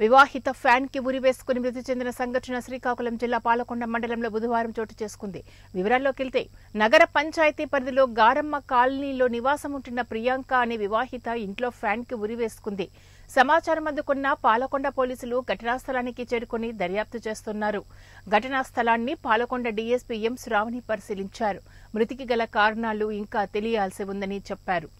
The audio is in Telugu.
వివాహిత ఫ్యాన్కి ఉరి వేసుకుని మృతి చెందిన సంఘటన శ్రీకాకుళం జిల్లా పాలకొండ మండలంలో బుధవారం చోటు చేసుకుంది. వివరాల్లోకి వెళ్తే నగర పంచాయతీ పరిధిలో గారమ్మ కాలనీలో నివాసం ఉంటున్న ప్రియాంక అనే వివాహిత ఇంట్లో ఫ్యాన్కి ఉరి వేసుకుంది. సమాచారం అందుకున్న పాలకొండ పోలీసులు ఘటనా స్థలానికి చేరుకుని దర్యాప్తు చేస్తున్నారు. ఘటనా స్థలాన్ని పాలకొండ డీఎస్పీ ఎం శ్రావణి పరిశీలించారు. మృతికి గల కారణాలు ఇంకా తెలియాల్సి ఉందని చెప్పారు.